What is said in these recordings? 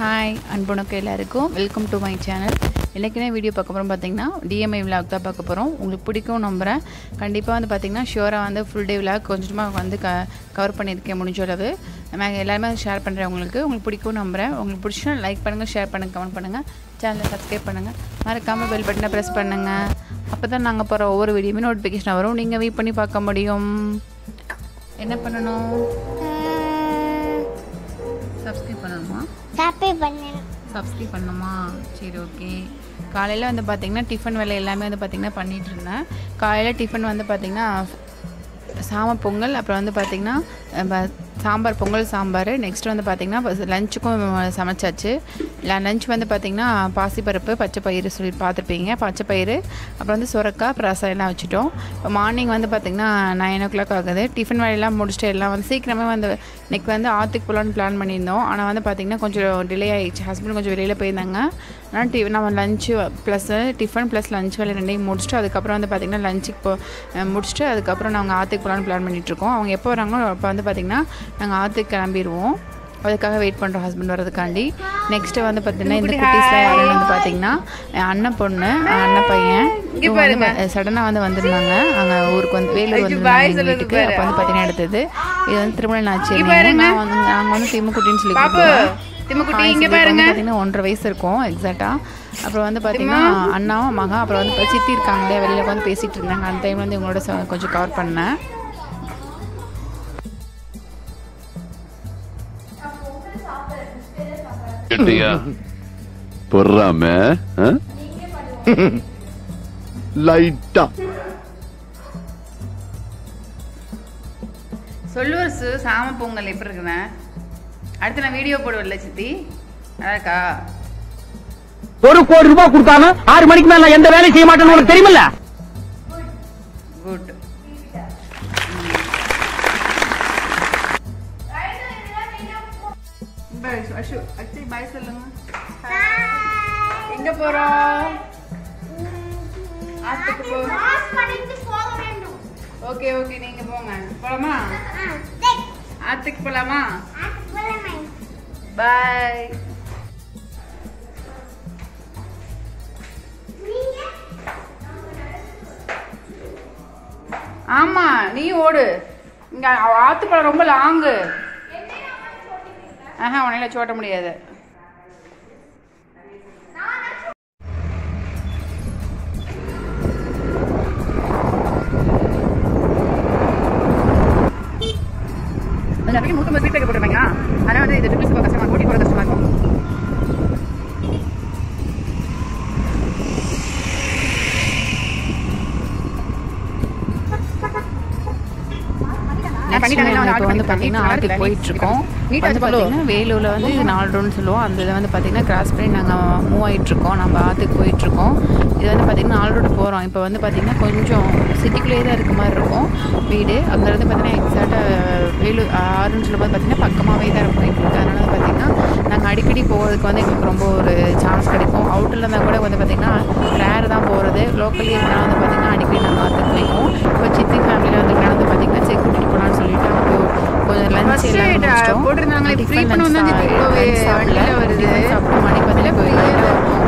Hi அன்புணக்கு எல்லாருக்கும். Welcome to my channel இன்றைக்கி என்ன வீடியோ பார்க்க போகிறோம் பார்த்தீங்கன்னா டிஎம்ஐ விலாக் தான் பார்க்க போகிறோம் உங்களுக்கு பிடிக்கும் நம்புகிறேன் கண்டிப்பாக வந்து பார்த்தீங்கன்னா ஷியோராக வந்து ஃபுல் டே விலாக் கொஞ்சமாக வந்து க கவர் பண்ணியிருக்கேன் முடிஞ்ச அளவு. நான் எல்லாருமே ஷேர் பண்ணுறேன் உங்களுக்கு உங்களுக்கு பிடிக்கும் நம்புகிறேன் உங்களுக்கு பிடிச்சா லைக் பண்ணுங்கள் ஷேர் பண்ணுங்கள் கமெண்ட் பண்ணுங்கள் சேனலை சப்ஸ்கிரைப் பண்ணுங்கள் மறக்காமல் பெல் பட்டனை ப்ரெஸ் பண்ணுங்கள் அப்போ தான் நாங்கள் போகிற ஒவ்வொரு வீடியோமே நோட்டிஃபிகேஷன் வரும். நீங்கள் வெயிட் பண்ணி பார்க்க முடியும். என்ன பண்ணணும்? சப்ஸ்கிரைப் பண்ணணுமா? சப்ஸ்கிரைப் பண்ணணும் சப்ஸ்கிரைப் பண்ணணுமா சரி ஓகே காலையில் வந்து பார்த்திங்கன்னா டிஃபன் வேலை எல்லாமே வந்து பார்த்திங்கன்னா பண்ணிகிட்டு இருந்தேன். காலையில் டிஃபன் வந்து பார்த்திங்கன்னா சாம பொங்கல் அப்புறம் வந்து பார்த்திங்கன்னா சாம்பார் பொங்கல் சாம்பார். நெக்ஸ்ட் வந்து பார்த்திங்கன்னா லஞ்சுக்கும் சமைச்சாச்சு. லஞ்ச் வந்து பார்த்திங்கன்னா பாசிப்பருப்பு பச்சை பயிறு சொல்லி பார்த்துருப்பீங்க பச்சை பயிறு அப்புறம் வந்து சுரக்காய் பிரசாயம் எல்லாம் வச்சுட்டோம். இப்போ மார்னிங் வந்து பார்த்திங்கன்னா நைன் ஓ கிளாக் ஆகுது டிஃபன் வேலையெல்லாம் முடிச்சுட்டு எல்லாம் வந்து சீக்கிரமே வந்து இன்றைக்கி வந்து ஆற்றுக்கு போகலான்னு பிளான் பண்ணியிருந்தோம். ஆனால் வந்து பார்த்திங்கன்னா கொஞ்சம் டிலே ஆகிடுச்சு ஹஸ்பண்ட் கொஞ்சம் வெளியில் போயிருந்தாங்க. ஆனால் டி நம்ம lunch plus tiffin plus lunch வேலை ரெண்டையும் முடிச்சுட்டு அதுக்கப்புறம் வந்து பார்த்திங்கன்னா லஞ்சுக்கு போ முடிச்சுட்டு அதுக்கப்புறம் நாங்கள் ஆற்றுக்கு போகலான்னு பிளான் பண்ணிகிட்ருக்கோம் அவங்க எப்போ வராங்களோ அப்போ வந்து பார்த்திங்கன்னா நாங்கள் ஆற்றுக்கு கிளம்பிடுவோம் அதுக்காக வெயிட் பண்ணுறோம் ஹஸ்பண்ட் வரதுக்காண்டி நெக்ஸ்ட்டு வந்து பார்த்தீங்கன்னா இந்த குட்டீஸ்லாம் யாரும் வந்து பார்த்தீங்கன்னா அண்ணன் பொண்ணு அண்ணன் பையன். வந்து சடனாக வந்து வந்திருந்தாங்க. அங்கே ஊருக்கு வந்து வேலூர் வந்து வீட்டுக்கு. அப்போ வந்து பார்த்தீங்கன்னா எடுத்தது. இது வந்து திருமண நாச்சு நான் வந்து நாங்கள் வந்து திமுக்குட்டின்னு சொல்லி திமுக்குட்டி இங்க பாருங்க வந்து பார்த்தீங்கன்னா ஒன்றரை வயசு இருக்கும் எக்ஸாக்டா அப்புறம் வந்து பார்த்தீங்கன்னா அண்ணாவும் மகா அப்புறம் வந்து சித்தி இருக்காங்களே வெளியில உட்காந்து பேசிட்டு இருந்தாங்க. அந்த டைம் வந்து இவங்களோட கொஞ்சம் கவர் பண்ணேன். பொறாம லைட்டா. சொல்லுவர் சு சாம பொங்கல் எப்படி இருக்குண்ணே அடுத்து நான் வீடியோ போடுவேன்ல சித்தி. இருக்கா? ஒரு கோடி ரூபாய் கொடுத்தாலும் ஆறு மணிக்கு மேல எந்த வேலையும் செய்ய மாட்டேன்னு உனக்கு தெரியுமில்ல? போலாமே. பாய் நீங்க? ஆமா நீ ஓடு. இங்க ஆத்துப்பழம் ரொம்ப லாங்கு ஆஹா உன்னையில சோட்ட முடியாது. நூற்றம்பது ஸ்பீட் பிரேக்கர் போட்டுருப்பாங்க அதனால வந்து இது ட்ரிபிள்ஸ் பார்த்தீங்கன்னா. ஆற்றுக்கு போயிட்டு இருக்கோம். நீட்டா வந்து. பார்த்தீங்கன்னா வேலூரில் வந்து நாலு ரோடுன்னு சொல்லுவோம். அந்த இதில் வந்து பார்த்தீங்கன்னா கிராஸ் பண்ணி நாங்கள் மூவ் ஆயிட்டு இருக்கோம் நம்ம ஆற்றுக்கு போயிட்டு இருக்கோம் இது வந்து பார்த்தீங்கன்னா நாலு ரோடு போகிறோம் இப்போ வந்து பார்த்தீங்கன்னா கொஞ்சம் சிட்டிக்குள்ளேயே தான் இருக்க மாதிரி இருக்கும். வீடு. அங்கேருந்து பார்த்தீங்கன்னா எக்ஸாக்டாக வேலூர் ஆறுன்னு சொல்லும்போது பார்த்தீங்கன்னா பக்கமாகவே தான் இருக்கும். எங்களுக்கு. அதனால வந்து பார்த்தீங்கன்னா நாங்கள் அடிக்கடி போகிறதுக்கு வந்து எங்களுக்கு ரொம்ப ஒரு சான்ஸ் கிடைக்கும். அவுட்டில் இருந்தால் கூட வந்து பார்த்தீங்கன்னா ரேர் தான் போகிறது லோக்கலி இருந்தால் வந்து பார்த்தீங்கன்னா அடிக்கடி நாங்கள் ஆற்றுக்கு போய்க்குவோம் இப்போ சித்தி ஃபேமிலியில் வந்து வந்து பார்த்தீங்கன்னா சரி கூட்டிகிட்டு போகலான்னு சொல்லிட்டு லஞ்ச் எல்லாம் போட்டிருந்தாங்களே, lunch பண்ணுவோம் சாப்பிட்டு மணி பார்த்தீங்கன்னா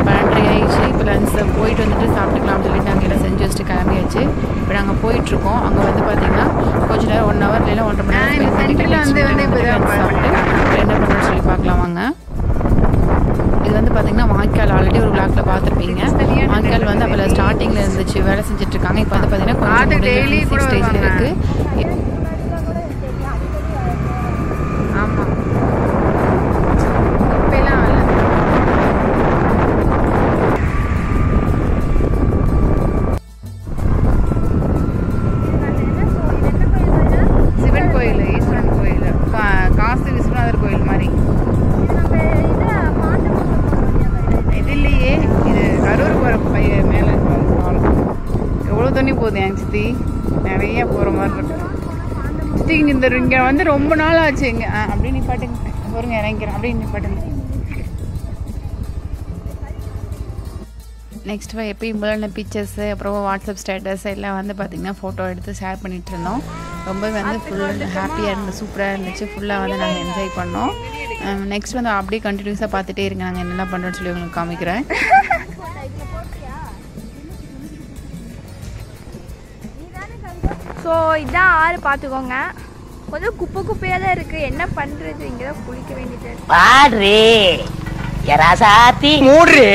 பன்னெண்டரை ஆயிடுச்சு. இப்போ லஞ்ச் போயிட்டு வந்துட்டு சாப்பிட்டுக்கலாம்னு சொல்லிட்டு நாங்கள் எல்லாம் செஞ்சு வச்சுட்டு கிளம்பியாச்சு. இப்போ நாங்கள் போயிட்டுருக்கோம். அங்கே வந்து பார்த்தீங்கன்னா கொஞ்ச நேரம் ஒன் ஹவர் இல்லை ஒன்றரை மணி நேரம் சாப்பிட்டு என்ன பண்ணுறோம்னு சொல்லி பார்க்கலாம் வாங்க. இது வந்து பார்த்தீங்கன்னா வாய்க்கால் ஆல்ரெடி ஒரு பிளாக்ல பார்த்துருப்பீங்க. வாய்க்கால் வந்து அப்போ ஸ்டார்டிங்கில் இருந்துச்சு வேலை செஞ்சுட்டு இருக்காங்க. இப்போ வந்து பார்த்தீங்கன்னா கொஞ்சம் ஸ்டேஜில். இருக்குது போகுது என் சித்தி. நிறைய போகிற மாதிரி இருக்கு. சித்தி இங்கே இந்த இங்கே வந்து ரொம்ப நாள் ஆச்சு. இங்கே ஆ அப்படியே நிப்பாட்டுங்க. போருங்க இறங்கிக்கிறேன் அப்படியே நிப்பாட்டுங்க. நெக்ஸ்ட் எப்பயும் போல பிக்சர்ஸு அப்புறம் வாட்ஸ்அப் ஸ்டேட்டஸ் எல்லாம் வந்து பார்த்திங்கன்னா ஃபோட்டோ எடுத்து ஷேர் பண்ணிட்டு இருந்தோம். ரொம்ப வந்து ஃபுல் ஹாப்பியாக இருந்துச்சு சூப்பராக இருந்துச்சு. ஃபுல்லாக வந்து நாங்கள் என்ஜாய் பண்ணோம். நெக்ஸ்ட் வந்து அப்படியே கண்டினியூஸாக பார்த்துட்டே இருங்க. நாங்கள் என்னெல்லாம் பண்ணுறோன்னு சொல்லி உங்களுக்கு காமிக்கிறேன். ஸோ இதான் ஆறு பார்த்துக்கோங்க கொஞ்சம் குப்பை குப்பையாக தான் இருக்குது என்ன பண்ணுறது இங்கே தான் குளிக்க வேண்டியது இருக்கு. பாடுறே. எராசாத்தி மூடுறே.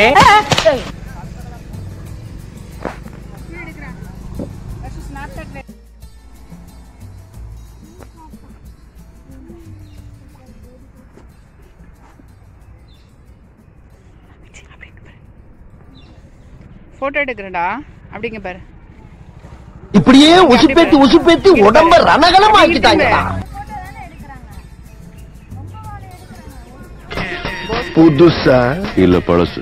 ஃபோட்டோ எடுக்கிறடா அப்படிங்க பாரு. இப்படியே உசுப்பேத்தி உசுப்பேத்தி உடம்ப ரணகலம் ஆக்கிட்டாங்கடா புதுசா? இல்ல பழசு.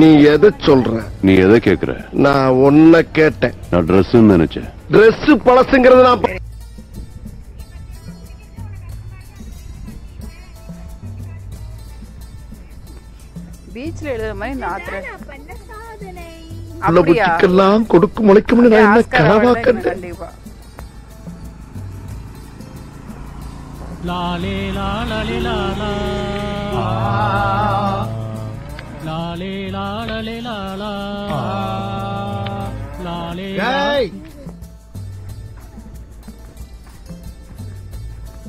நீ எதை சொல்ற? நீ எதை கேக்குற? நான் ஒன்ன கேட்டேன். நான் ட்ரெஸ் நினைச்சேன். Dress பழசுங்கிறது நான் பீச்ல எழுதுற மாதிரி இந்த அப்படியா? புத்திக்கெல்லாம் கொடுக்கும் முளைக்கும்னு நான் என்ன கனவா கண்டேன் லாலே லாலே லாலா லாலே. லாலே லாலா லாலே.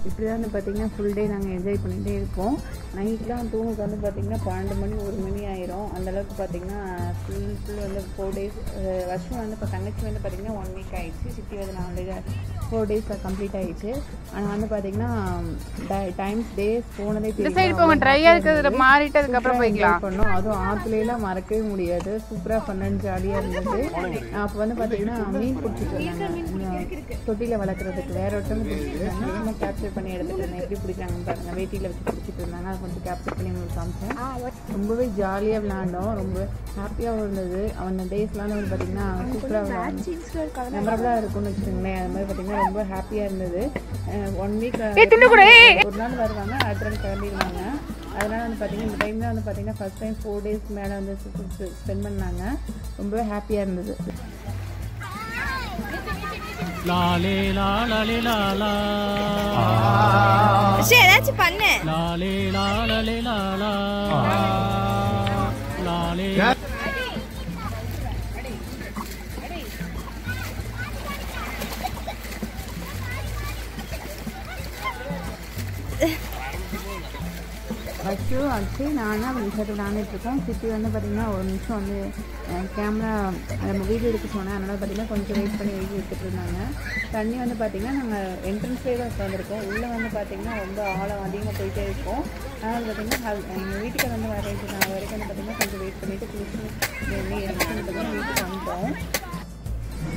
இப்படி தான் வந்து பார்த்தீங்கன்னா ஃபுல் டே நாங்கள் என்ஜாய் பண்ணிகிட்டே இருப்போம். நைட்லாம் தூங்குக்கு வந்து பார்த்தீங்கன்னா பன்னெண்டு மணி ஒரு மணி ஆயிரும். அந்த அளவுக்கு பார்த்தீங்கன்னா ஃபுல் ஃபுல் வந்து ஃபோர் டேஸ் வருஷம் வந்து இப்போ தங்கச்சி வந்து பார்த்தீங்கன்னா ஒன் வீக் ஆயிடுச்சு. சிட்டி வந்து நான் ஃபோர் டேஸில் கம்ப்ளீட் ஆயிடுச்சு. ஆனால் வந்து பார்த்தீங்கன்னா டைம்ஸ் டேஸ் போனதே சைடு போங்க ட்ரையா இருக்கிறதுல மாறிட்டு அதுக்கப்புறம் போய்க்கலாம். பண்ணோம். அதுவும் ஆற்றுலாம் மறக்கவே முடியாது. சூப்பராக ஃபன் ஜாலியாக இருந்தது. அப்போ வந்து பார்த்தீங்கன்னா மீன் பிடிச்சிட்டு இருந்தாங்க தொட்டியில் வளர்க்குறதுக்கு. வேற ஒருத்தவங்க பிடிச்சிட்டு இருந்தாங்க சும்மா கேப்சர் பண்ணி எடுத்துட்டு இருந்தேன் எப்படி பிடிச்சாங்கன்னு பாருங்க. வேட்டியில் வச்சு பிடிச்சிட்டு இருந்தாங்க. கொஞ்சம் கேப்சர் பண்ணி உங்களுக்கு காமிச்சேன். ரொம்பவே ஜாலியாக விளாண்டோம் ரொம்ப ஹாப்பியாகவும் இருந்தது. அந்த டேஸ்லாம் வந்து பார்த்தீங்கன்னா சூப்பராக மெமரபுளாக இருக்கும்னு வச்சுக்கோங்களேன். அது மாதிரி பார்த்தீங்கன்னா ரொம்ப ஹாப்பியாக இருந்தது. ஒன் வீக் ஒரு நாள் வருவாங்க. அடுத்த நாள் கிளம்பிடுவாங்க. அதனால வந்து பார்த்தீங்கன்னா இந்த டைம் தான் வந்து பார்த்தீங்கன்னா ஃபர்ஸ்ட் டைம் ஃபோர் டேஸ் மேலே வந்து ஸ்பெண்ட் பண்ணாங்க. ரொம்பவே ஹாப்பியாக இருந்தது. லாலே லாலே லாலா சரி ஏதாச்சும் பண்ணு. லாலே லாலே லாலா டூ வச்சு நானும் அவன் நிஷாட்டு விளாண்டுட்டு இருக்கோம் சித்தி வந்து பார்த்திங்கன்னா ஒரு நிமிஷம் வந்து கேமரா நம்ம வீடியோ எடுக்க சொன்னேன். அதனால் பார்த்தீங்கன்னா கொஞ்சம் வெயிட் பண்ணி எழுதி எடுத்துகிட்டு இருந்தாங்க தண்ணி வந்து பார்த்தீங்கன்னா நாங்கள் என்ட்ரன்ஸ்லேயே தான் உட்காந்துருக்கோம் உள்ளே வந்து பார்த்தீங்கன்னா ரொம்ப ஆழம் அதிகமாக போயிட்டே இருக்கும். அதனால் பார்த்தீங்கன்னா எங்கள் வீட்டுக்கு வந்து வர நான் வரைக்கும் வந்து பார்த்தீங்கன்னா கொஞ்சம் வெயிட் பண்ணிவிட்டு குளிச்சு பார்த்தீங்கன்னா வீட்டுக்கு வந்தோம்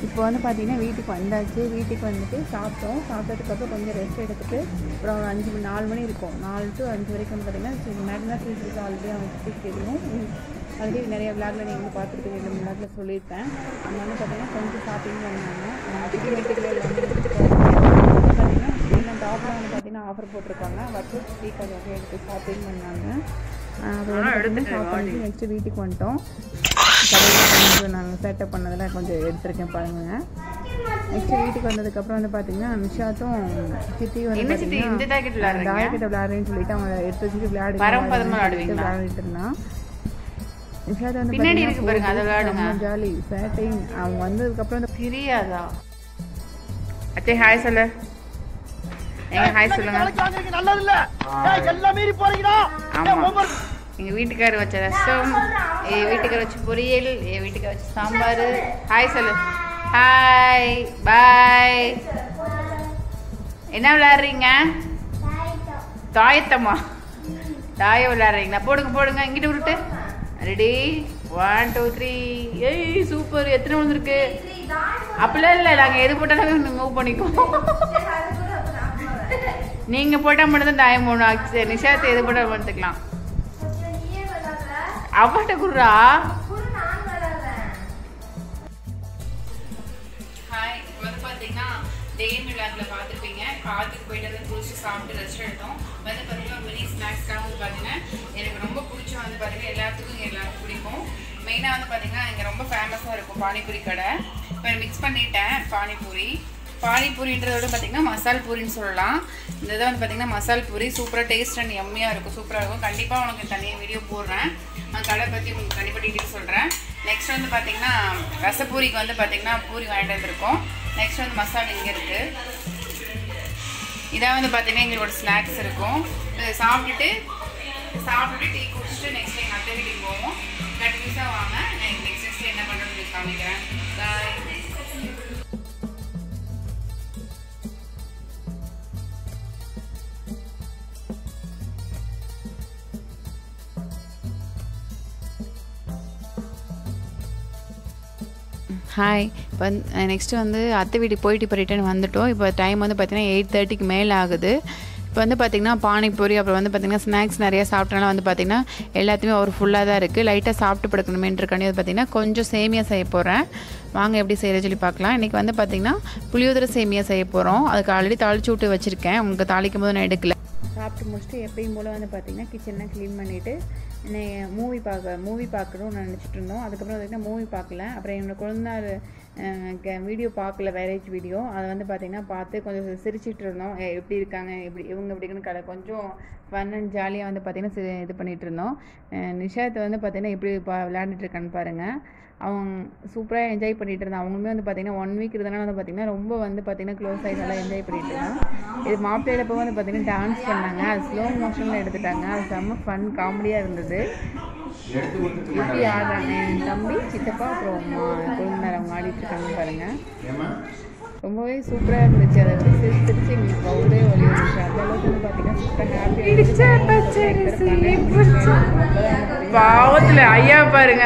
இப்போ வந்து பார்த்தீங்கன்னா வீட்டுக்கு வந்தாச்சு. வீட்டுக்கு வந்துட்டு சாப்பிட்டோம். சாப்பிட்டதுக்கப்புறம் கொஞ்சம் ரெஸ்ட் எடுத்துட்டு அப்புறம் ஒரு அஞ்சு மணி நாலு மணி இருக்கும். நாலு டு அஞ்சு வரைக்கும் வந்து பார்த்தீங்கன்னா மேடம் தான் ஃபீஸ் ஆல்ரெடி அவங்க சுற்றி தெரியும். ஆல்ரெடி நிறைய விளாட்ல நீங்கள் வந்து பார்த்துருக்கீங்க இந்த விளாட்ல சொல்லியிருப்பேன். வந்து பார்த்தீங்கன்னா கொஞ்சம் ஷாப்பிங் பண்ணாங்க சிட்டி வீட்டுக்குள்ளே பார்த்தீங்கன்னா இந்த டாப்லாம் வந்து பார்த்தீங்கன்னா ஆஃபர் போட்டிருக்காங்க. வச்சு ஃப்ரீ கொஞ்சம் எடுத்து ஷாப்பிங் பண்ணாங்க. அப்புறம் எடுத்துட்டு ஷாப் பண்ணிட்டு நெக்ஸ்ட் வீட்டுக்கு வந்துட்டோம். கடையில் கொஞ்சம் நாங்கள் செட்டப் பண்ணதெல்லாம் கொஞ்சம் எடுத்திருக்கேன் பாருங்க. நெக்ஸ்ட் வீட்டுக்கு வந்ததுக்கப்புறம் வந்து பார்த்தீங்கன்னா நிஷாத்தும் சித்தி வந்து என்ன சித்தி, இந்த? தாயக்கட்டை விளையாடுறேன்னு சொல்லிட்டு அவங்க எடுத்து வச்சுட்டு விளையாடு? விளையாடிட்டு இருந்தான். நிஷாத் வந்து பின்னாடி இருக்கு பாருங்க, அதை விளையாடுங்க. ஜாலி சேட்டையும் அவங்க வந்ததுக்கப்புறம் அந்த தெரியாதா? அத்தே ஹாய் சொல்லு. எங்க ஹாய் சொல்லுங்க. நல்லது இல்ல. எல்லாம் மீறி போறீங்களா ஆமா. எங்கள் வீட்டுக்காரர் வச்ச ரசம் என் வீட்டுக்கார வச்ச பொரியல் என் வீட்டுக்கார வச்ச சாம்பார். ஹாய் சொல்லு. ஹாய் பாய் என்ன விளாட்றீங்க தாயத்தம்மா. தாயம் விளாட்றீங்களா போடுங்க போடுங்க. இங்கிட்டு விட்டுட்டு ரெடி ஒன் டூ த்ரீ ஏய் சூப்பர் எத்தனை விழுந்துருக்கு? அப்படிலாம் இல்லை. நாங்கள் எது போட்டாலும் மூவ் பண்ணிக்குவோம். நீங்கள் போட்டால் மட்டும்தான் தாயம் போகணும் அக்ஷய் நிஷாத்தை எது போட்டாலும் வந்துக்கலாம். அவட்ட குடுறா? ஹாய் வந்து பார்த்தீங்கன்னா டே மிலாக்கில் பார்த்துருப்பீங்க பார்த்துட்டு போயிட்டு வந்து குளிச்சு சாப்பிட்டு ரெஸ்ட் எடுத்தோம். வந்து பார்த்தீங்கன்னா மினி ஸ்நாக்ஸ்க்காக வந்து பார்த்தீங்கன்னா எனக்கு ரொம்ப பிடிச்ச வந்து பார்த்தீங்கன்னா எல்லாத்துக்கும் இங்கே எல்லாருக்கும் பிடிக்கும். மெயினாக வந்து பார்த்தீங்கன்னா இங்கே ரொம்ப ஃபேமஸாக இருக்கும் பானிபூரி கடை. இப்போ மிக்ஸ் பண்ணிட்டேன் பானிபூரி. பானிபூரின்றத விட பார்த்தீங்கன்னா மசால் பூரின்னு சொல்லலாம். இந்த இதை வந்து பார்த்தீங்கன்னா மசால் பூரி சூப்பராக டேஸ்ட் அண்ட் எம்மியாக இருக்கும். சூப்பராக இருக்கும். கண்டிப்பாக உனக்கு தனியாக வீடியோ போடுறேன். கடை பற்றி உங்களுக்கு கண்டிப்பாக டீட்டெயில் சொல்கிறேன் நெக்ஸ்ட் வந்து பார்த்தீங்கன்னா ரசப்பூரிக்கு வந்து பார்த்தீங்கன்னா பூரி வாங்கிட்டு வந்திருக்கோம். நெக்ஸ்ட் வந்து மசால் இங்கே இருக்குது இதான் வந்து பார்த்தீங்கன்னா எங்களோட ஸ்நாக்ஸ் இருக்கும். இதை சாப்பிட்டுட்டு சாப்பிட்டுட்டு டீ குடிச்சிட்டு நெக்ஸ்ட் எங்கள் அத்தை வீட்டுக்கு போவோம். கண்டினியூஸாக வாங்க. நான் நெக்ஸ்ட் நெக்ஸ்ட் என்ன பண்ணுறேன்னு காமிக்கிறேன். பாய் ஹாய் இப்போ நெக்ஸ்ட்டு வந்து அத்தை வீட்டுக்கு போயிட்டு இப்போ ரிட்டர்ன் வந்துட்டோம். இப்போ டைம் வந்து பார்த்தீங்கன்னா எயிட் தேர்ட்டிக்கு மேலே ஆகுது. இப்போ வந்து பார்த்திங்கன்னா பானிபூரி அப்புறம் வந்து பார்த்திங்கன்னா ஸ்நாக்ஸ் நிறையா சாப்பிட்டனால வந்து பார்த்திங்கன்னா எல்லாத்தையுமே ஒரு ஃபுல்லாக தான் இருக்குது லைட்டாக சாப்பிட்டு படுக்கணுமேன்றக்காண்டி வந்து பார்த்திங்கன்னா கொஞ்சம் சேமியா செய்ய போகிறேன் வாங்க எப்படி செய்கிற சொல்லி பார்க்கலாம் இன்றைக்கி வந்து பார்த்திங்கன்னா புளியோதரை சேமியா செய்ய போகிறோம் அதுக்கு ஆல்ரெடி தாளிச்சு விட்டு வச்சுருக்கேன். உங்களுக்கு தாளிக்கும் போது நான் எடுக்கல. சாப்பிட்டு முடிச்சுட்டு எப்பயும் போல் வந்து பார்த்திங்கன்னா கிச்சன்லாம் க்ளீன் பண்ணிவிட்டு மூவி பார்க்க மூவி பார்க்கணும்னு நினச்சிட்டு இருந்தோம். அதுக்கப்புறம் பார்த்திங்கன்னா மூவி பார்க்கல. அப்புறம் என்னோடய குழந்தார் வீடியோ பார்க்கல வேரேஜ் வீடியோ அதை வந்து பார்த்திங்கன்னா பார்த்து கொஞ்சம் சிரிச்சிட்டு இருந்தோம். எப்படி இருக்காங்க? எப்படி இவங்க எப்படி கடை கொஞ்சம் ஃபன் அண்ட் ஜாலியாக வந்து பார்த்திங்கன்னா சி- இது பண்ணிகிட்டு இருந்தோம். நிஷாத்தை வந்து பார்த்திங்கன்னா எப்படி பா விளையாண்டுட்டு இருக்கான்னு பாருங்கள் அவன் சூப்பராக என்ஜாய் பண்ணிட்டு இருந்தான் அவங்களுமே வந்து பார்த்திங்கன்னா ஒன் வீக் இருந்தனால வந்து பார்த்திங்கன்னா ரொம்ப வந்து பார்த்திங்கன்னா க்ளோஸ் ஆகி நல்லா என்ஜாய் பண்ணிட்டு இருந்தான் இது மாப்பிள்ளையில போய் வந்து பார்த்திங்கன்னா டான்ஸ் பண்ணாங்க. அது ஸ்லோ மோஷனில் எடுத்துட்டாங்க. அது செம்ம ஃபன் காமெடியாக இருந்தது. எப்படி ஆடுறாங்க? என் தம்பி சித்தப்பா அப்புறம் அம்மா குழந்தை அவங்க ஆடிட்டு இருக்காங்க பாருங்க. ரொம்பவே சூப்பராக இருந்துச்சு. அதை வந்து சிரிச்சு சிரிச்சு எங்களுக்கு பவுடே ஒளி வந்துச்சு. அந்த அளவுக்கு வந்து பார்த்தீங்கன்னா சூப்பராக பாவத்தில் ஐயா பாருங்க.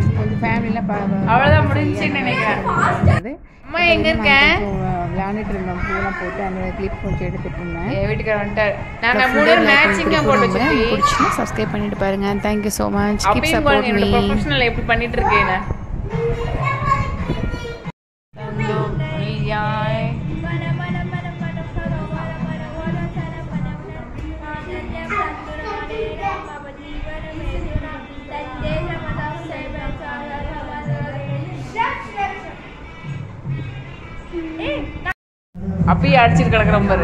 ஷோ அவ்வளோதான் முடிஞ்சுன்னு நினைக்கிறேன். அம்மா எங்க இருக்கேன் விளையாண்டுட்டு இருந்தோம். பூலாம் போட்டு அந்த கிளிப் கொஞ்சம் எடுத்துட்டு இருந்தேன். என் வீட்டுக்கார வந்துட்டார். நாங்க மூணு மேட்சிங்கா போட்டு வச்சிருக்கோம் சப்ஸ்கிரைப் பண்ணிட்டு பாருங்க. Thank you so much. Keep support me. Professional எப்படி பண்ணிட்டு இருக்கேன் அப்பயே அடிச்சிட்டு கிடக்குறோம் பாரு.